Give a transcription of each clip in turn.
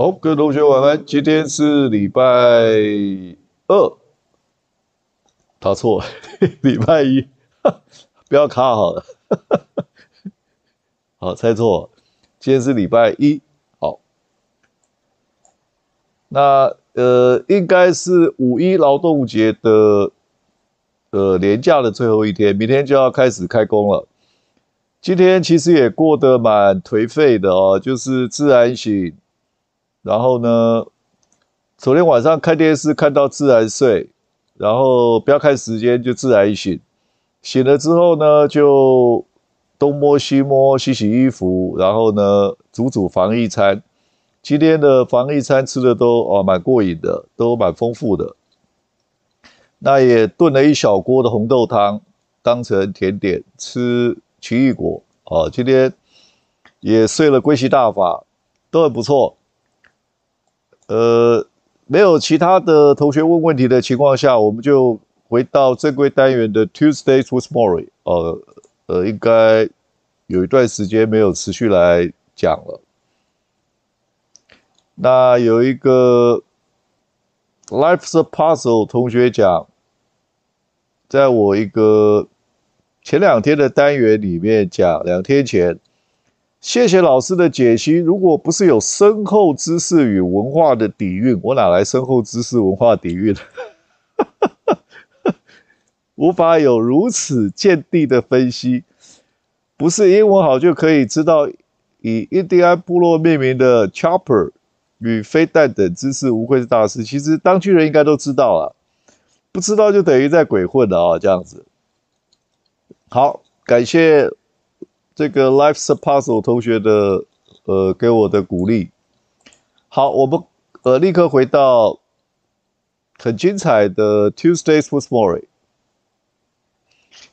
好，各位同学晚安。今天是礼拜二，答错了，礼拜一，不要卡好了。好，猜错，今天是礼拜一。好，那呃，应该是五一劳动节的呃年假的最后一天，明天就要开始开工了。今天其实也过得蛮颓废的哦，就是自然醒。然后呢，昨天晚上看电视看到自然睡，然后不要看时间就自然醒，醒了之后呢就东摸西摸洗洗衣服，然后呢煮煮防疫餐。今天的防疫餐吃的都哦蛮过瘾的，都蛮丰富的。那也炖了一小锅的红豆汤当成甜点吃奇异果哦。今天也睡了龟息大法，都很不错。呃，没有其他的同学问问题的情况下，我们就回到正规单元的 Tuesdays with Mori。呃呃，应该有一段时间没有持续来讲了。那有一个 Life's a Puzzle 同学讲，在我一个前两天的单元里面讲，两天前。谢谢老师的解析。如果不是有深厚知识与文化的底蕴，我哪来深厚知识文化底蕴？无法有如此见地的分析。不是英文好就可以知道以印第安部落命名的 chopper 与飞弹等知识，无愧是大师。其实当局人应该都知道了，不知道就等于在鬼混了啊！这样子。好，感谢。这个 Life's Puzzle 同学的呃给我的鼓励，好，我们呃立刻回到很精彩的 Tuesdays with Mori，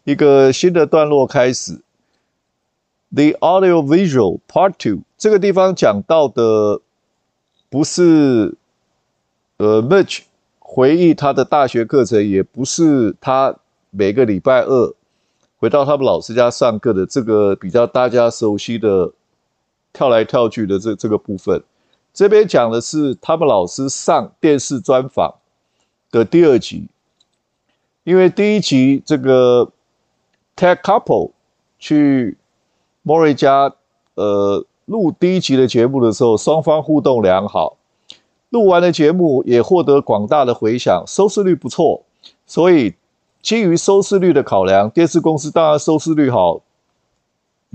一个新的段落开始。The Audio Visual Part Two 这个地方讲到的不是呃 Mitch 回忆他的大学课程，也不是他每个礼拜二。回到他们老师家上课的这个比较大家熟悉的跳来跳去的这这个部分，这边讲的是他们老师上电视专访的第二集，因为第一集这个 Tech Couple 去 Mori 家呃录第一集的节目的时候，双方互动良好，录完的节目也获得广大的回响，收视率不错，所以。基于收视率的考量，电视公司当然收视率好，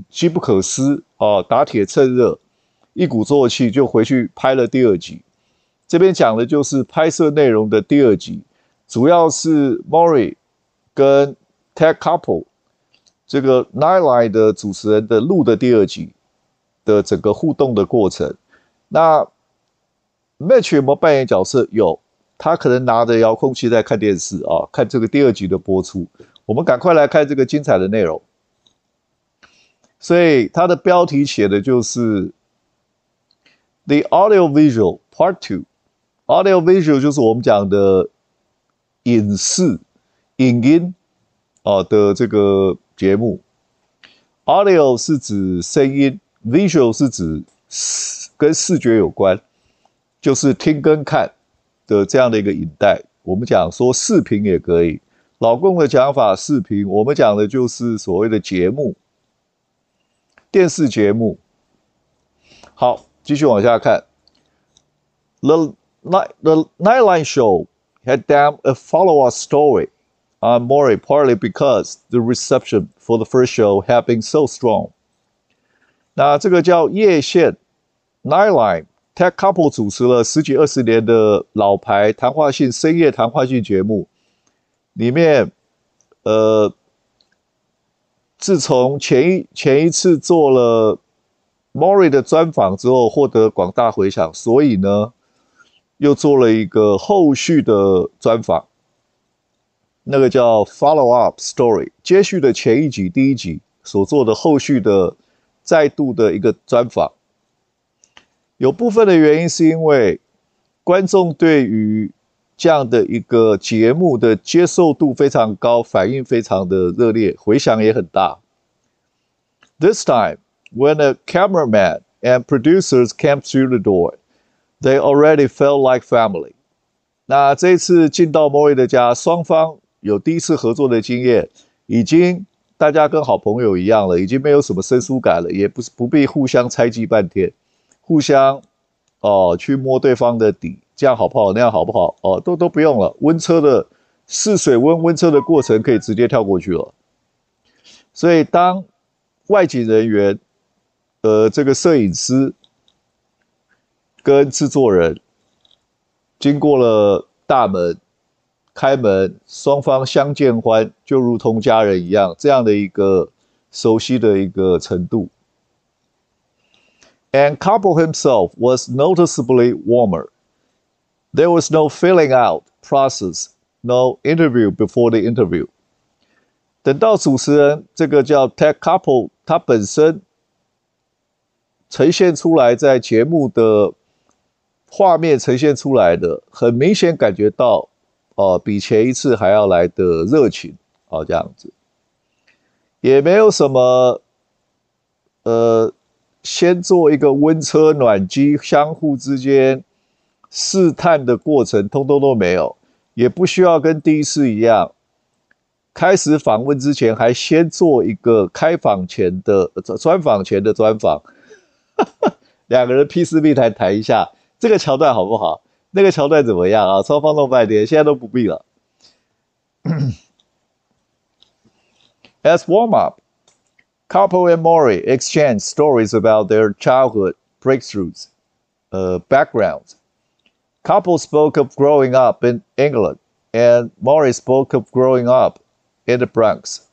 机不可失啊！打铁趁热，一鼓作气就回去拍了第二集。这边讲的就是拍摄内容的第二集，主要是 Mori 跟 Tech Couple 这个 Nightline 的主持人的录的第二集的整个互动的过程。那 Match 有没有扮演角色？有。他可能拿着遥控器在看电视啊，看这个第二集的播出。我们赶快来看这个精彩的内容。所以它的标题写的就是《The Audio Visual Part Two》。Audio Visual 就是我们讲的影视、影音啊的这个节目。Audio 是指声音，Visual 是指跟视觉有关，就是听跟看。的这样的一个影带，我们讲说视频也可以。老公的讲法视频，我们讲的就是所谓的节目，电视节目。好，继续往下看。The night the nightline show had damn a follow-up story on Maury, partly because the reception for the first show had been so strong。那这个叫夜线 nightline。Tech Couple 主持了十几二十年的老牌谈话性深夜谈话性节目，里面，呃，自从前一前一次做了 Mori 的专访之后，获得广大回响，所以呢，又做了一个后续的专访，那个叫 Follow Up Story，接续的前一集第一集所做的后续的再度的一个专访。有部分的原因是因为观众对于这样的一个节目的接受度非常高，反应非常的热烈，回响也很大。This time, when a cameraman and producers came through the door, They already felt like family。那这次进到 Mori 的家，双方有第一次合作的经验，已经大家跟好朋友一样了，已经没有什么生疏感了，也不是不必互相猜忌半天，互相哦去摸对方的底，这样好不好？那样好不好？哦，都都不用了，温车的试水温温车的过程可以直接跳过去了。所以当外景人员，呃，这个摄影师跟制作人经过了大门。开门，双方相见欢，就如同家人一样，这样的一个熟悉的一个程度。And couple himself was noticeably warmer. There was no filling out process, no interview before the interview. 等到主持人这个叫 Ted Couple，他本身呈现出来在节目的画面呈现出来的，很明显感觉到。哦，比前一次还要来的热情哦，这样子，也没有什么，呃， 先做一个温车暖机，相互之间试探的过程，通通都没有，也不需要跟第一次一样，开始访问之前还先做一个开访前的专访前的专访，两个人 P 四 B 台谈一下这个桥段好不好？那个桥段怎么样啊？双方弄半天，现在都不必了。As warm up, Couple and Mori exchanged stories about their childhood breakthroughs, uh, backgrounds. Couple spoke of growing up in England, and Mori spoke of growing up in the Bronx.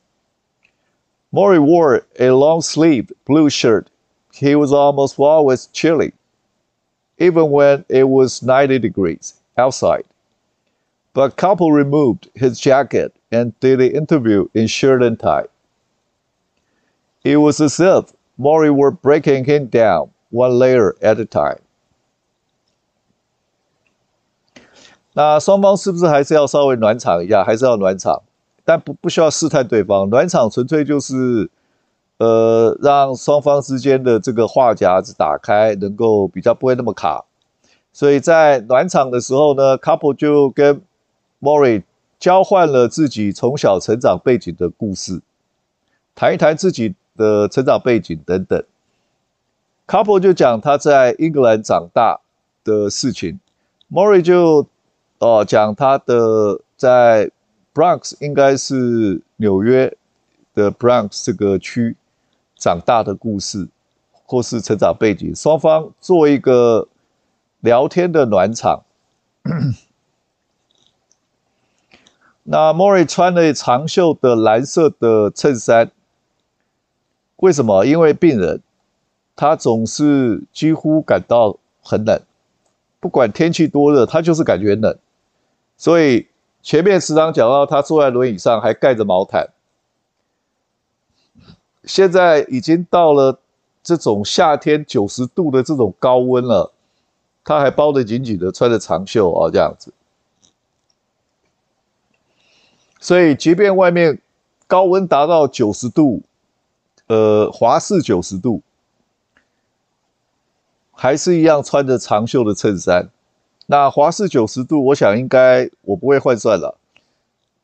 Mori wore a long sleeved blue shirt. He was almost always chilly even when it was 90 degrees outside. But Couple removed his jacket and did the interview in shirt and tie. It was as if Maury were breaking him down one layer at a time. 那双方是不是还是要稍微暖场一下？还是要暖场，但不不需要试探对方。暖场纯粹就是呃，让双方之间的这个话匣子打开，能够比较不会那么卡。所以在暖场的时候呢，Couple 就跟 Mori 交换了自己从小成长背景的故事，谈一谈自己的成长背景等等。Couple 就讲他在英格兰长大的事情，Mori 就哦讲他的在 Bronx 应该是纽约的 Bronx 这个区。长大的故事，或是成长背景，双方做一个聊天的暖场。那 Mori 穿了长袖的蓝色的衬衫，为什么？因为病人他总是几乎感到很冷，不管天气多热，他就是感觉冷。所以前面时常讲到，他坐在轮椅上还盖着毛毯。现在已经到了这种夏天九十度的这种高温了，他还包得紧紧的，穿着长袖啊，这样子。所以，即便外面高温达到九十度，呃，华氏九十度，还是一样穿着长袖的衬衫。那华氏九十度，我想应该我不会换算了。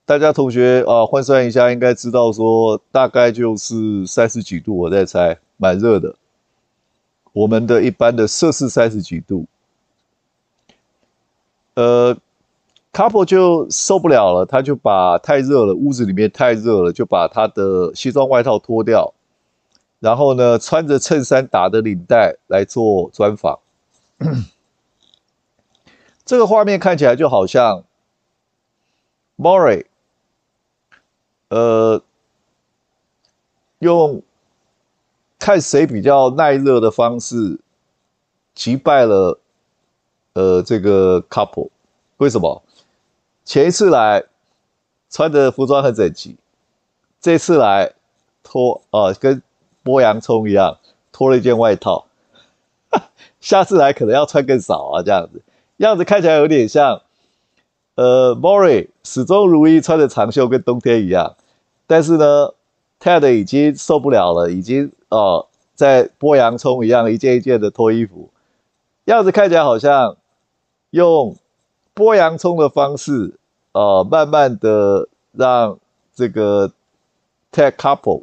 大家同学啊，换算一下，应该知道说大概就是三十几度，我在猜，蛮热的。我们的一般的摄氏三十几度，呃，couple 就受不了了，他就把太热了，屋子里面太热了，就把他的西装外套脱掉，然后呢，穿着衬衫打的领带来做专访。这个画面看起来就好像 Mori。呃，用看谁比较耐热的方式击败了呃这个 couple，为什么？前一次来穿的服装很整齐，这次来脱啊跟剥洋葱一样脱了一件外套，下次来可能要穿更少啊这样子，样子看起来有点像呃 Mori 始终如一穿着长袖跟冬天一样。但是呢，Ted 已经受不了了，已经哦，在剥洋葱一样，一件一件的脱衣服，样子看起来好像用剥洋葱的方式，呃，慢慢的让这个 Tech Couple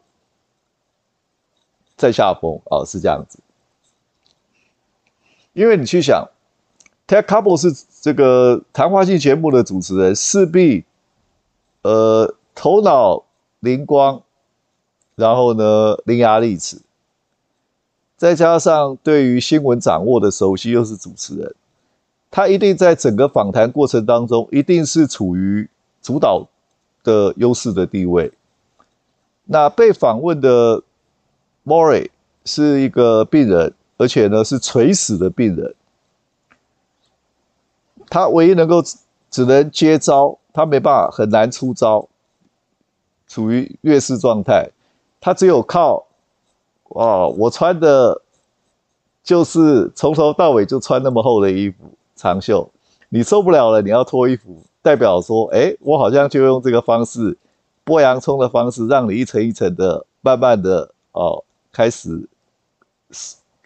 在下风啊，是这样子。因为你去想，Tech Couple 是这个谈话性节目的主持人，势必呃头脑灵光，然后呢伶牙俐齿。再加上对于新闻掌握的熟悉，又是主持人，他一定在整个访谈过程当中，一定是处于主导的优势的地位。那被访问的 Mori 是一个病人，而且呢是垂死的病人，他唯一能够只能接招，他没办法很难出招，处于劣势状态，他只有靠。哦，我穿的，就是从头到尾就穿那么厚的衣服，长袖。你受不了了，你要脱衣服，代表说，哎，我好像就用这个方式，剥洋葱的方式，让你一层一层的，慢慢的哦，开始，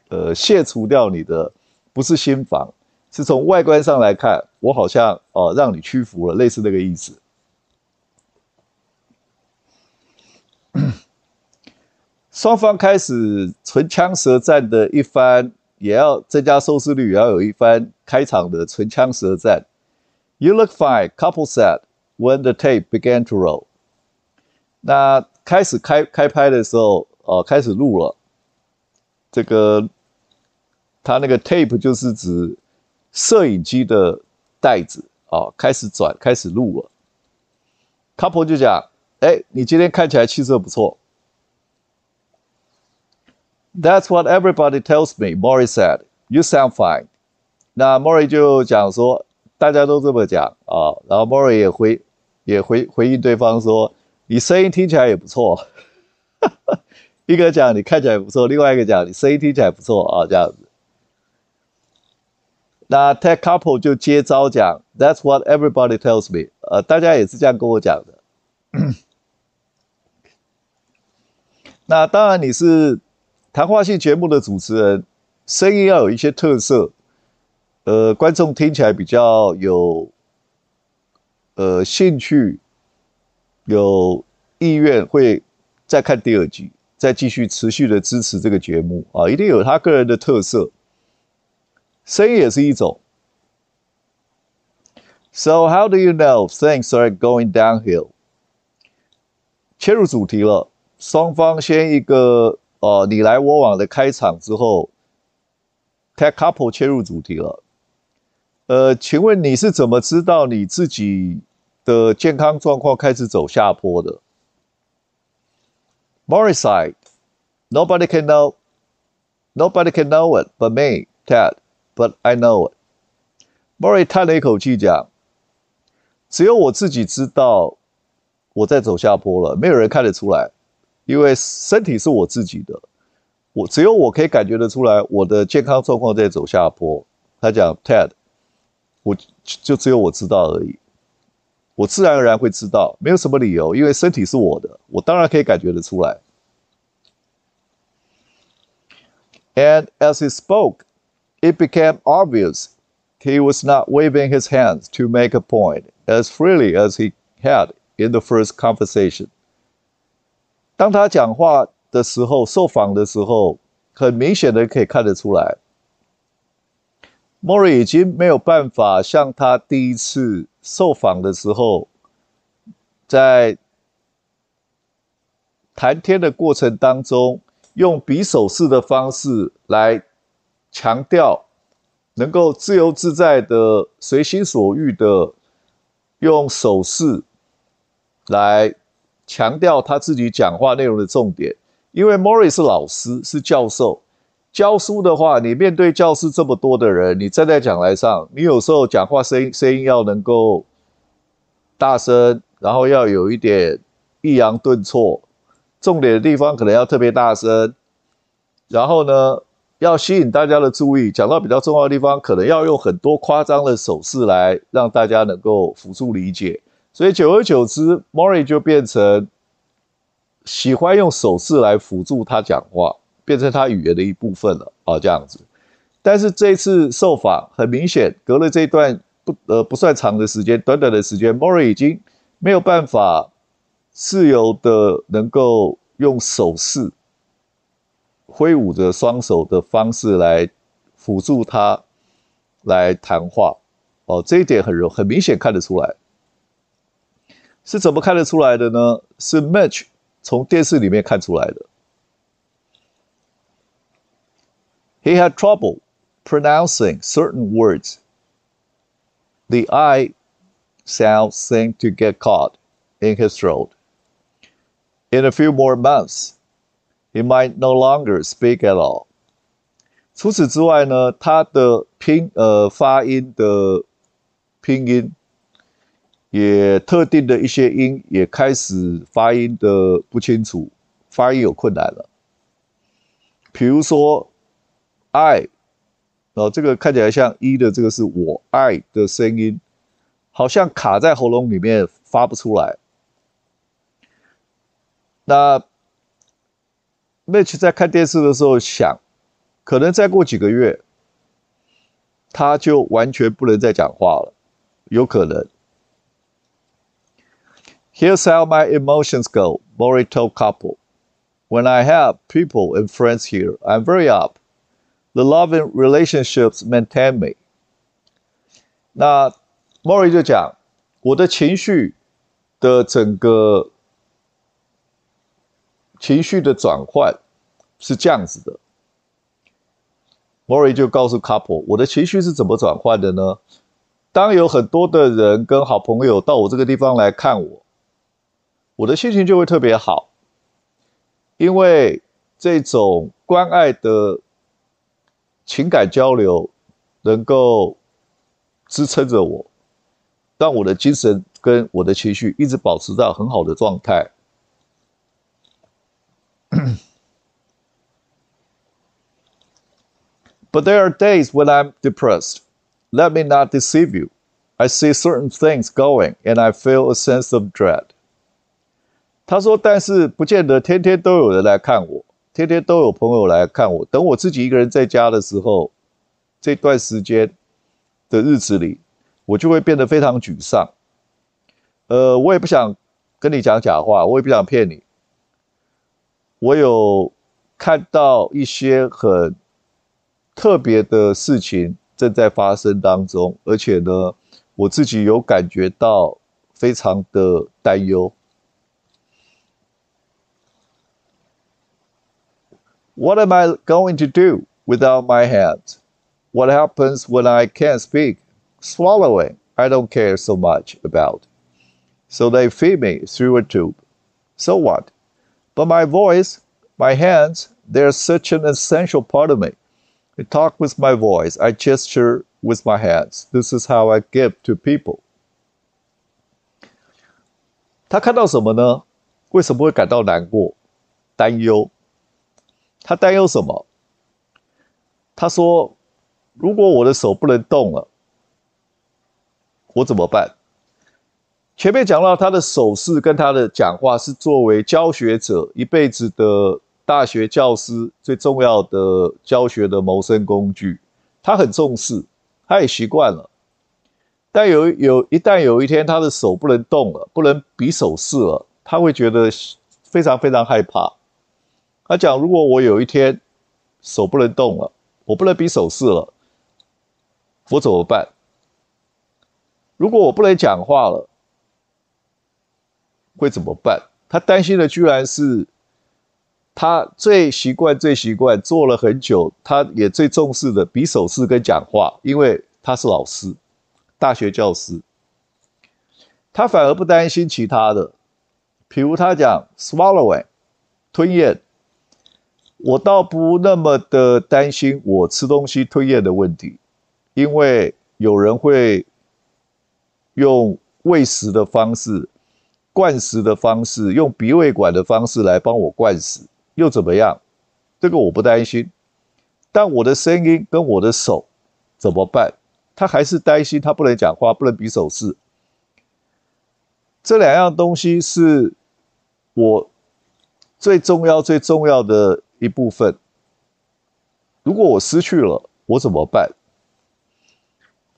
呃，卸除掉你的，不是心防，是从外观上来看，我好像哦，让你屈服了，类似那个意思。双方开始唇枪舌战的一番，也要增加收视率，也要有一番开场的唇枪舌战。You look fine, couple said when the tape began to roll。那开始开开拍的时候，哦，开始录了。这个他那个 tape 就是指摄影机的袋子啊，开始转，开始录了。Couple 就讲：“哎，你今天看起来气色不错。” That's what everybody tells me. Mori said, "You sound fine." 那 Mori 就讲说，大家都这么讲啊。然后 Mori 也回也回回应对方说，你声音听起来也不错。一个讲你看起来不错，另外一个讲你声音听起来不错啊，这样子。那 Tech Couple 就接招讲，That's what everybody tells me。呃，大家也是这样跟我讲的。那当然你是。谈话性节目的主持人声音要有一些特色，呃，观众听起来比较有呃兴趣，有意愿会再看第二集，再继续持续的支持这个节目啊，一定有他个人的特色，声音也是一种。So how do you know things are going downhill？切入主题了，双方先一个。哦，你来我往的开场之后，Tech Couple 切入主题了。呃，请问你是怎么知道你自己的健康状况开始走下坡的？Morris side, nobody can know, nobody can know it but me, Ted, but I know it. Morris 叹了一口气讲：“只有我自己知道我在走下坡了，没有人看得出来。”因为身体是我自己的，我只有我可以感觉得出来，我的健康状况在走下坡。他讲 Ted，我就只有我知道而已，我自然而然会知道，没有什么理由，因为身体是我的，我当然可以感觉得出来。And as he spoke, it became obvious he was not waving his hands to make a point as freely as he had in the first conversation. 当他讲话的时候，受访的时候，很明显的可以看得出来，莫瑞已经没有办法像他第一次 受访的时候，在谈天的过程当中，用比手势的方式来强调，能够自由自在的、随心所欲的用手势来。强调他自己讲话内容的重点，因为 Mori 是老师，是教授，教书的话，你面对教室这么多的人，你站在讲台上，你有时候讲话声音声音要能够大声，然后要有一点抑扬顿挫，重点的地方可能要特别大声，然后呢，要吸引大家的注意，讲到比较重要的地方，可能要用很多夸张的手势来让大家能够辅助理解。所以久而久之，Mori 就变成喜欢用手势来辅助他讲话，变成他语言的一部分了啊，这样子。但是这次受访，很明显，隔了这段不呃不算长的时间，短短的时间，Mori 已经没有办法自由的能够用手势挥舞着双手的方式来辅助他来谈话。哦，这一点很容很明显看得出来。是怎么看得出来的呢？是 Match 从电视里面看出来的。He had trouble pronouncing certain words. The I sound seemed to get caught in his throat. In a few more months, he might no longer speak at all. 除此之外呢，他的拼呃发音的拼音也特定的一些音也开始发音的不清楚，发音有困难了。比如说 ，I，哦，这个看起来像一的，这个是我爱的声音，好像卡在喉咙里面发不出来。那 Mitch 在看电视的时候想，可能再过几个月，他就完全不能再讲话了，有可能。Here's how my emotions go, Mori told couple. When I have people and friends here, I'm very up. The loving relationships maintain me. 那 Mori 就讲，我的情绪的整个情绪的转换是这样子的。Mori 就告诉 couple，我的情绪是怎么转换的呢？当有很多的人跟好朋友到我这个地方来看我。我的心情就会特别好，因为这种关爱的情感交流能够支撑着我，让我的精神跟我的情绪一直保持在很好的状态。But there are days when I'm depressed. Let me not deceive you. I see certain things going, and I feel a sense of dread. 他说：“但是不见得天天都有人来看我， 天天都有朋友来看我。等我自己一个人在家的时候，这段时间的日子里，我就会变得非常沮丧。呃，我也不想跟你讲假话，我也不想骗你。我有看到一些很特别的事情正在发生当中，而且呢，我自己有感觉到非常的担忧。” What am I going to do without my hands? What happens when I can't speak? Swallowing, I don't care so much about. So they feed me through a tube. So what? But my voice, my hands, they're such an essential part of me. I talk with my voice, I gesture with my hands. This is how I give to people. 他看到什么呢？为什么会感到难过、担忧？ 他担忧什么？他说：“如果我的手不能动了，我怎么办？”前面讲到他的手势跟他的讲话是作为教学者一辈子的大学教师最重要的教学的谋生工具，他很重视，他也习惯了。但有有一旦有一天他的手不能动了，不能比手势了，他会觉得非常非常害怕。他讲：“如果我有一天手不能动了，我不能比手势了，我怎么办？如果我不能讲话了，会怎么办？”他担心的居然是他最习惯、最习惯做了很久，他也最重视的比手势跟讲话，因为他是老师，大学教师。他反而不担心其他的，比如他讲 “swallowing”，吞咽。我倒不那么的担心我吃东西吞咽的问题，因为有人会用喂食的方式、灌食的方式、用鼻胃管的方式来帮我灌食，又怎么样？这个我不担心。但我的声音跟我的手怎么办？他还是担心，他不能讲话，不能比手势。这两样东西是我最重要、最重要的。一部分，如果我失去了，我怎么办？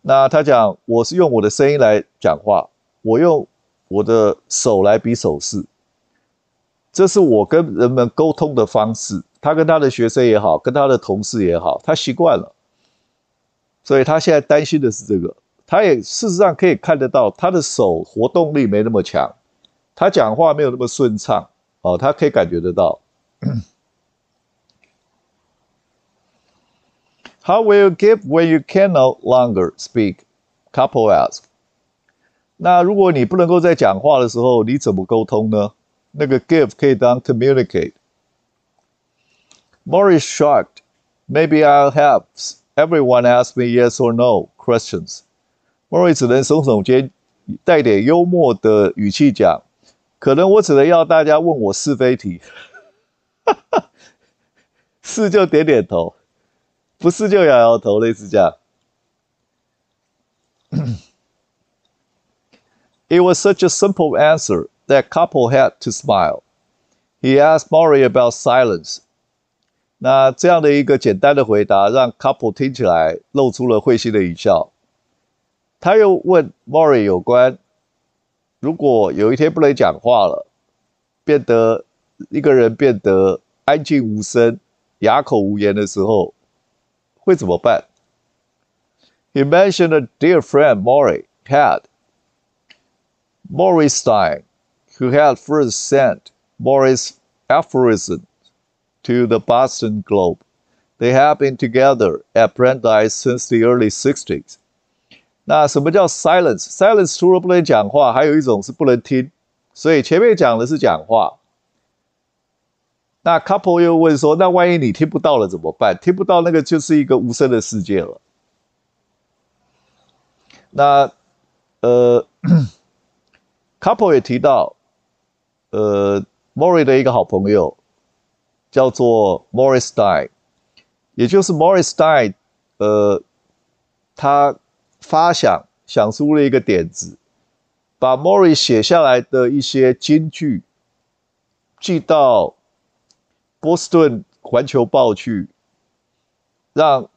那他讲，我是用我的声音来讲话，我用我的手来比手势，这是我跟人们沟通的方式。他跟他的学生也好，跟他的同事也好，他习惯了，所以他现在担心的是这个。他也事实上可以看得到，他的手活动力没那么强，他讲话没有那么顺畅哦，他可以感觉得到。How will you give when you can no longer speak? Couple ask. 那如果你不能够在讲话的时候，你怎么沟通呢？那个 give 可以当 communicate。Morris shocked. Maybe I'll have everyone ask me yes or no questions. Morris 只能耸耸肩，带点幽默的语气讲：“可能我只能要大家问我是非题。”是就点点头。 不是就摇摇头，类似这样。It was such a simple answer that couple had to smile. He asked Maury about silence. 那这样的一个简单的回答，让 couple 听起来露出了会心的一笑。他又问 Maury 有关，如果有一天不能讲话了，变得一个人变得安静无声、哑口无言的时候。会怎么办？He mentioned a dear friend Maury had, Maurice Stein, who had first sent Maurice aphorisms to the Boston Globe. They have been together at Brandeis since the early 60s. 那什么叫 silence？silence 除了不能讲话，还有一种是不能听。所以前面讲的是讲话， 那 couple 又问说：“那万一你听不到了怎么办？听不到那个就是一个无声的世界了。”那呃，couple 也提到，呃，Mori 的一个好朋友叫做 Morris Stein，也就是 Morris Stein，呃，他发想想出了一个点子，把 Mori 写下来的一些金句寄到。波士顿环球报去，让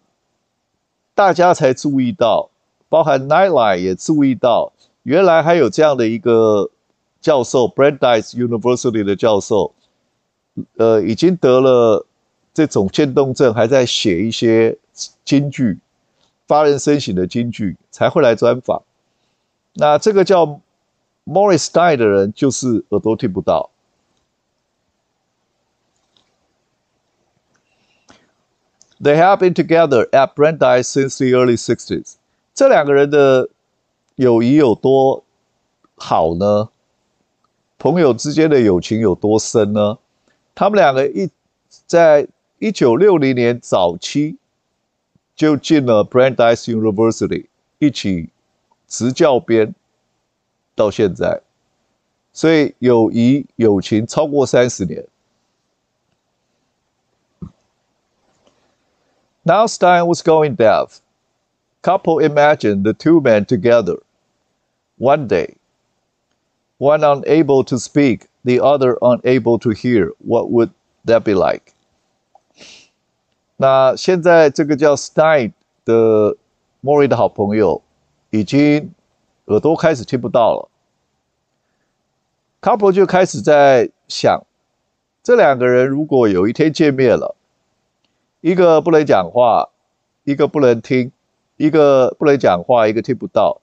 大家才注意到，包含 Nightline 也注意到，原来还有这样的一个教授，Brandeis University 的教授，呃，已经得了这种渐冻症，还在写一些京剧，发人深省的京剧，才会来专访。那这个叫 Morris Stein 的人，就是耳朵听不到。They have been together at Brandeis since the early 60s。这两个人的友谊有多好呢？朋友之间的友情有多深呢？他们两个一在一九六零年早期就进了 Brandeis University，一起执教编到现在，所以友谊友情超过三十年。Now Stein was going deaf. Couple imagined the two men together. One day, one unable to speak, the other unable to hear. What would that be like? 那现在这个叫 Stein 的 Mori 的好朋友，已经耳朵开始听不到了。Couple 就开始在想，这两个人如果有一天见面了， 一个不能讲话，一个不能听，一个不能讲话，一个听不到，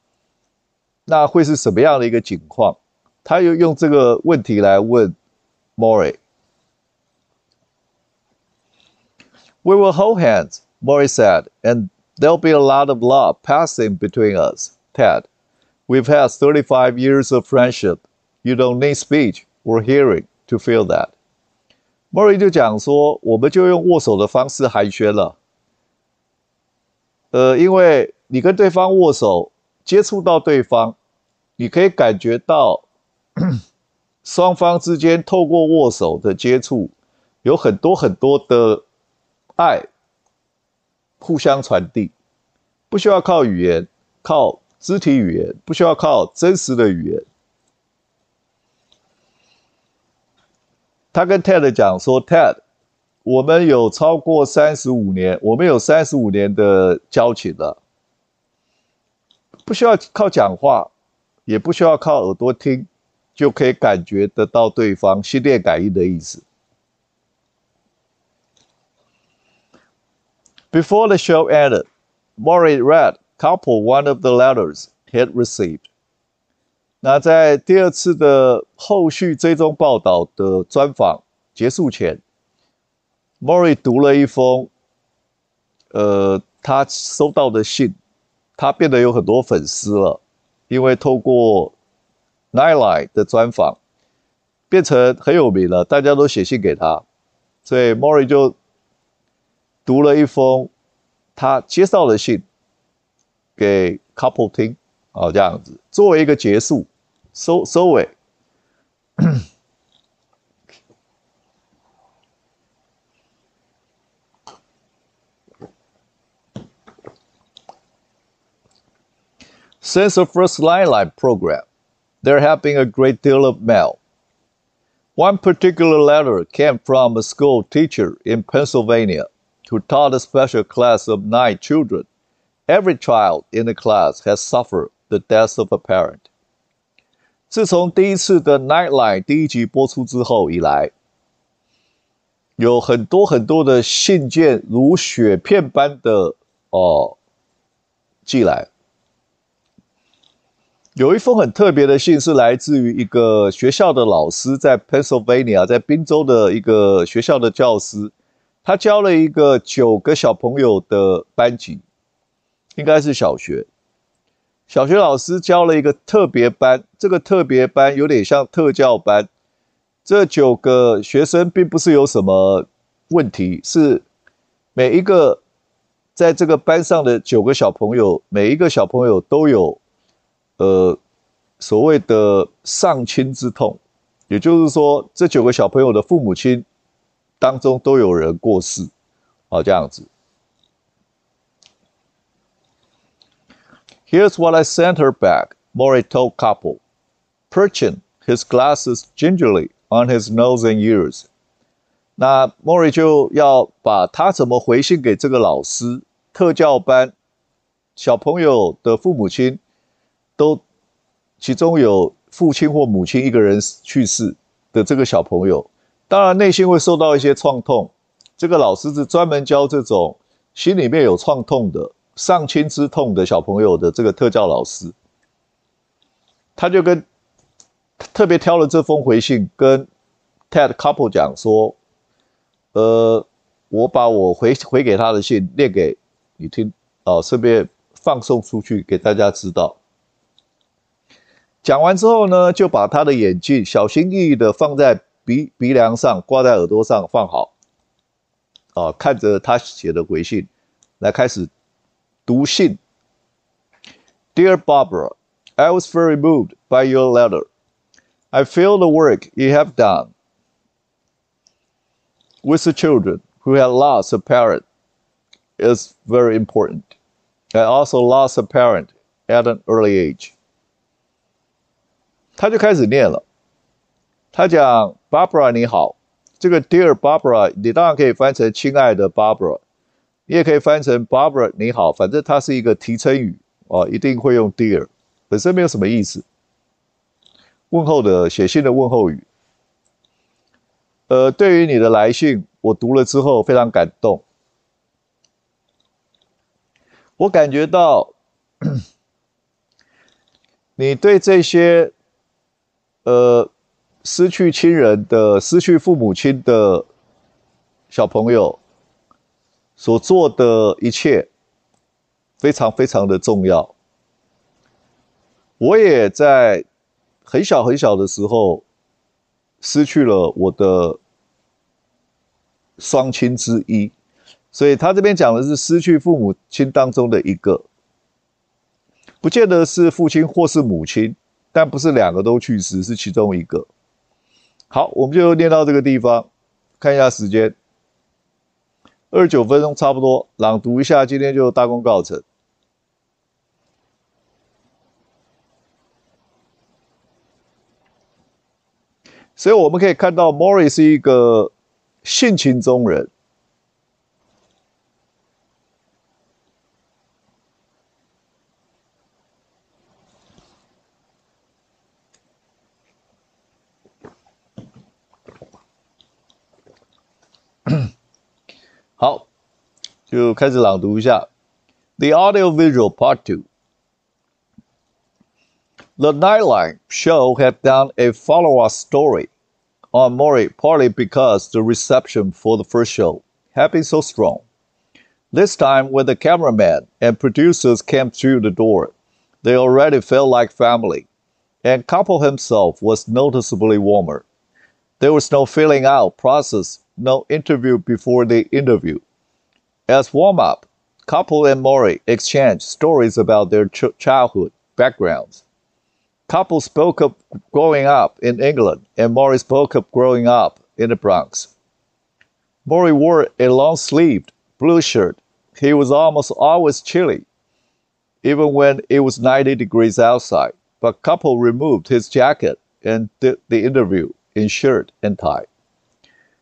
那会是什么样的一个情况？他又用这个问题来问 Mori。We will hold hands, Mori said, and there'll be a lot of love passing between us, Ted. We've had 35 years of friendship. You don't need speech or hearing to feel that. Mori 就讲说，我们就用握手的方式寒暄了。呃，因为你跟对方握手，接触到对方，你可以感觉到 双方之间透过握手的接触，有很多很多的爱互相传递，不需要靠语言，靠肢体语言，不需要靠真实的语言。他跟 Ted 讲说：“Ted，我们有超过三十五年，我们有三十五年的交情了，不需要靠讲话，也不需要靠耳朵听，就可以感觉得到对方心电感应的意思。Before the show ended, Maury read couple one of the letters he had received. 那在第二次的后续追踪报道的专访结束前，Mori 读了一封，呃，他收到的信。他变得有很多粉丝了，因为透过 Nightline 的专访，变成很有名了。大家都写信给他，所以 Mori 就读了一封他接到的信给 Couple 听，啊，这样子作为一个结束 收收尾。Since the first Lifeline program, there have been a great deal of mail. One particular letter came from a school teacher in Pennsylvania who taught a special class of nine children. Every child in the class has suffered the death of a parent. 自从第一次的 Nightline 第一集播出之后以来，有很多很多的信件如雪片般的哦寄来。有一封很特别的信，是来自于一个学校的老师，在 Pennsylvania，在宾州的一个学校的教师，他教了一个九个小朋友的班级，应该是小学。小学老师教了一个特别班，这个特别班有点像特教班。这九个学生并不是有什么问题，是每一个在这个班上的九个小朋友，每一个小朋友都有。呃，所谓的丧亲之痛，也就是说，这九个小朋友的父母亲当中都有人过世，啊，这样子。Here's what I sent her back, Maury told couple, perching his glasses gingerly on his nose and ears. 那 Maury 就要把他怎么回信给这个老师，特教班小朋友的父母亲。都，其中有父亲或母亲一个人去世的这个小朋友，当然内心会受到一些创痛。这个老师是专门教这种心里面有创痛的 丧亲之痛的小朋友的这个特教老师，他就跟特别挑了这封回信跟 Ted Couple 讲说，呃，我把我回回给他的信念给你听啊，顺便放送出去给大家知道。讲完之后呢，就把他的眼镜小心翼翼的放在鼻鼻梁上，挂在耳朵上放好。啊，看着他写的回信，来开始 读信。Dear Barbara, I was very moved by your letter. I feel the work you have done with the children who have lost a parent is very important. I also lost a parent at an early age. 他就开始念了，他讲：“Barbara 你好，这个 Dear Barbara，你当然可以翻成亲爱的 Barbara， 你也可以翻成 Barbara 你好，反正它是一个提称语哦，一定会用 Dear，本身没有什么意思，问候的写信的问候语。呃，对于你的来信，我读了之后非常感动，我感觉到 你对这些。”呃，失去亲人的、失去父母亲的小朋友所做的一切，非常非常的重要。我也在很小很小的时候失去了我的双亲之一，所以他这边讲的是失去父母亲当中的一个，不见得是父亲或是母亲。但不是两个都去世，是其中一个。好，我们就念到这个地方，看一下时间，二十九分钟差不多，朗读一下，今天就大功告成。所以我们可以看到，Mori 是一个性情中人，就开始朗读一下。The audiovisual part two. The Nightline show had done a follow-up story on Maury partly because the reception for the first show had been so strong. This time, when the cameraman and producers came through the door, they already felt like family, and Couple himself was noticeably warmer. There was no filling out process, no interview before the interview. As warm up, Couple and Mori exchanged stories about their ch- childhood backgrounds couple spoke of growing up in England, and Mori spoke of growing up in the Bronx. Mori wore a long sleeved blue shirt. He was almost always chilly, even when it was 90 degrees outside. But couple removed his jacket and did the interview in shirt and tie.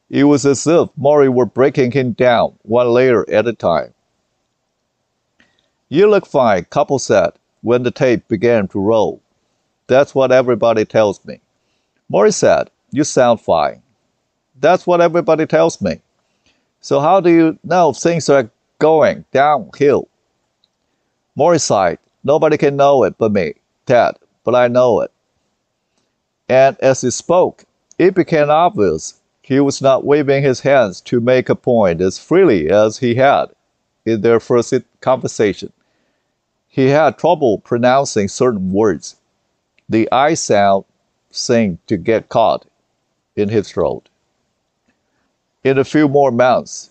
It was as if Maury were breaking him down one layer at a time. You look fine, couple said when the tape began to roll. That's what everybody tells me. Morris said, You sound fine. That's what everybody tells me. So how do you know things are going downhill? Morris sighed, Nobody can know it but me, Ted, but I know it. And as he spoke, it became obvious he was not waving his hands to make a point as freely as he had in their first conversation. He had trouble pronouncing certain words the I sound seemed to get caught in his throat. In a few more months,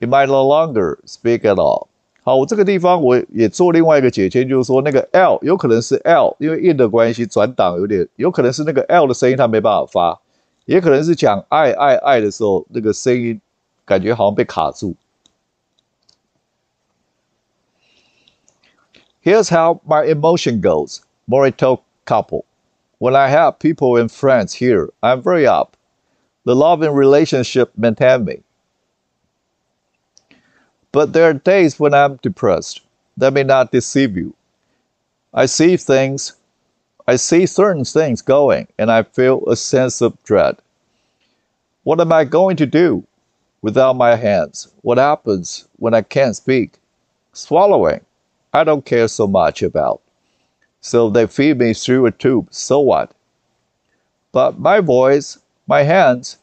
he might no longer speak at all. 好，我这个地方我也做另外一个解签，就是说那个 L 有可能是 L，因为 in 的关系转档有点，有可能是那个 L 的声音它没办法发， 也可能是讲爱爱爱的时候那个声音感觉好像被卡住。Here's how my emotion goes. Morito couple. When I have people and friends here, I'm very up. The loving relationship maintain me. But there are days when I'm depressed. That may not deceive you. I see things, I see certain things going, and I feel a sense of dread. What am I going to do without my hands? What happens when I can't speak? Swallowing, I don't care so much about. So they feed me through a tube. So what? But my voice, my hands,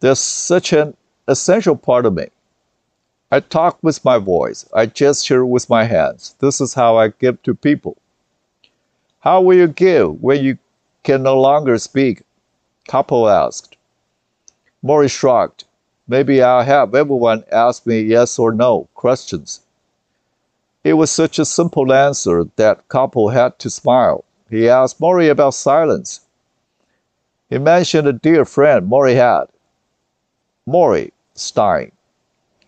they're such an essential part of me. I talk with my voice. I gesture with my hands. This is how I give to people. How will you give when you can no longer speak? Couple asked. Morris shrugged. Maybe I'll have everyone ask me yes or no questions. It was such a simple answer that couple had to smile. He asked Maury about silence. He mentioned a dear friend Maury had, Maury Stein,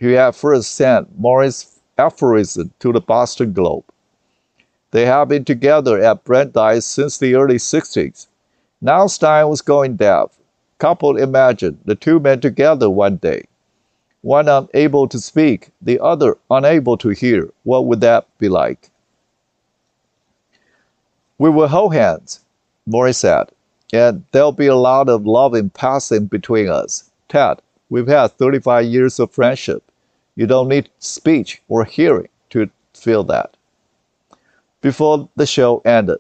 who had first sent Maury's aphorism to the Boston Globe. They had been together at Brandeis since the early 60s. Now Stein was going deaf. Couple imagined the two men together one day one unable to speak, the other unable to hear. What would that be like? We will hold hands, Morris said, and there'll be a lot of loving passing between us. Ted, we've had 35 years of friendship. You don't need speech or hearing to feel that. Before the show ended,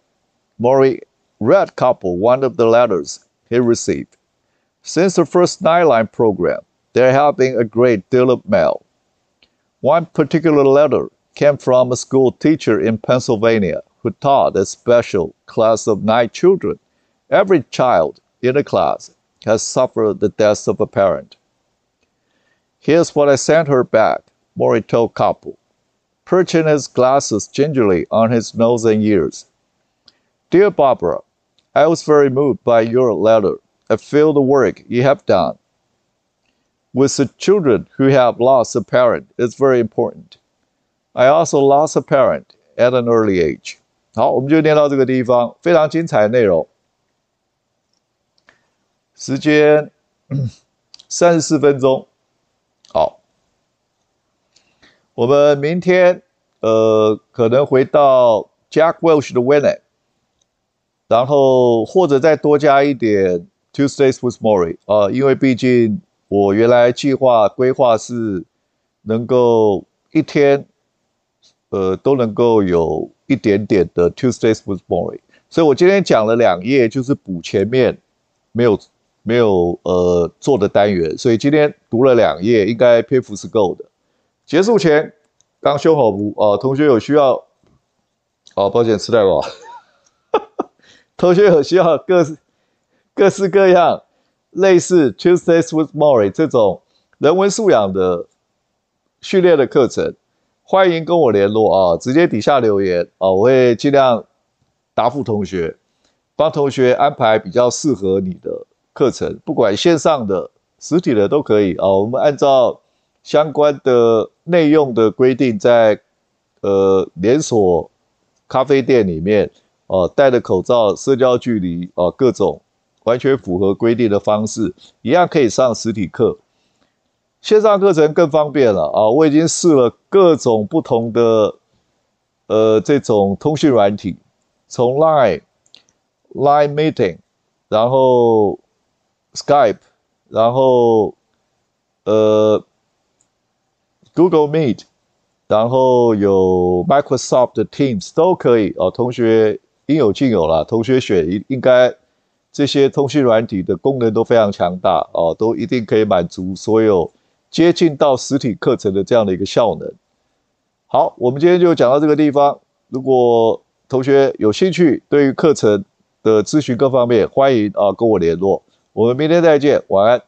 Maury read Couple one of the letters he received. Since the first Nightline program, there have been a great deal of mail. One particular letter came from a school teacher in Pennsylvania who taught a special class of nine children. Every child in the class has suffered the death of a parent. Here's what I sent her back, Maury told Couple, perching his glasses gingerly on his nose and ears. Dear Barbara, I was very moved by your letter. I feel the work you have done with the children who have lost a parent is very important. I also lost a parent at an early age. 好，我们就念到这个地方，非常精彩的内容。时间三十四分钟。 我们明天呃可能回到 Jack Welch 的 Winner，然后或者再多加一点 Tuesdays with Maury 啊、呃，因为毕竟我原来计划规划是能够一天，呃，都能够有一点点的 Tuesdays with Mori。所以我今天讲了两页，就是补前面没有没有呃做的单元。所以今天读了两页，应该篇幅是够的。结束前刚修好补啊，同学有需要，哦，抱歉，吃太饱。同学有需要各式各式各样类似 Tuesdays with Mori 这种人文素养的训练的课程，欢迎跟我联络啊，直接底下留言啊，我会尽量。答复同学，帮同学安排比较适合你的课程，不管线上的、实体的都可以啊。我们按照相关的内用的规定，在呃连锁咖啡店里面，哦戴着口罩、社交距离哦各种完全符合规定的方式，一样可以上实体课。线上课程更方便了啊！我已经试了各种不同的呃这种通讯软体。从 Line、Line Meeting，然后 Skype，然后呃 Google Meet，然后有 Microsoft 的 Teams 都可以哦。同学应有尽有了，同学选应应该这些通讯软体的功能都非常强大哦，都一定可以满足所有接近到实体课程的这样的一个效能。好，我们今天就讲到这个地方。如果同学有兴趣，对于课程的咨询各方面，欢迎啊跟我联络。我们明天再见，晚安。